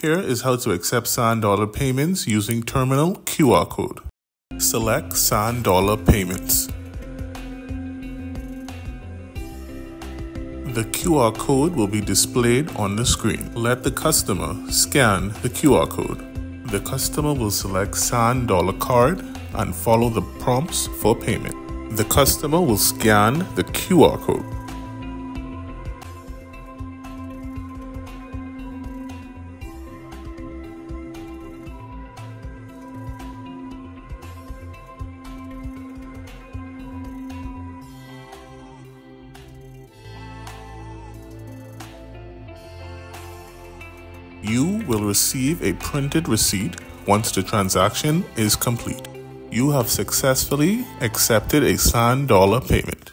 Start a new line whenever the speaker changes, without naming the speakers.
Here is how to accept Sand Dollar payments using Terminal QR code. Select Sand Dollar Payments. The QR code will be displayed on the screen. Let the customer scan the QR code. The customer will select Sand Dollar card and follow the prompts for payment. The customer will scan the QR code. You will receive a printed receipt once the transaction is complete. You have successfully accepted a Sand Dollar payment.